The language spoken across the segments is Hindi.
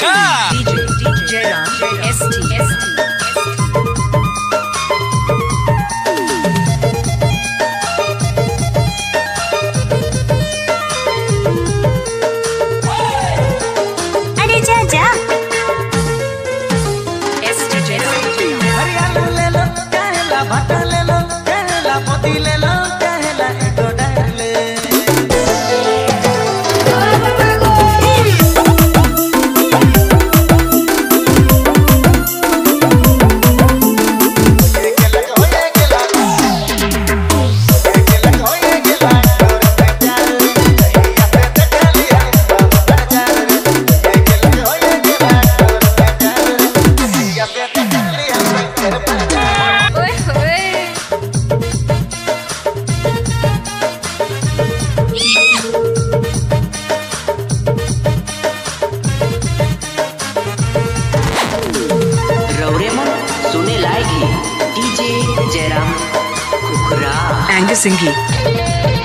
अच्छा डीजे कुकरा। एंग Angus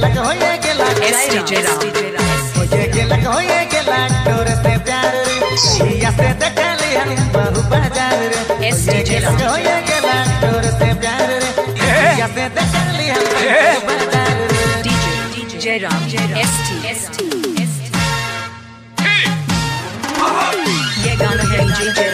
गेलक हो ये गेला एस डीजे राम। हो ये गेलक हो ये गेला डोर से प्यार रे। या से देखली हम बहु बाज़ार रे। S DJ Ram. हो ये गेला डोर से प्यार रे। या से देखली हम बहु बाज़ार रे। DJ DJ Ram S T S T. ये गाना है डीजे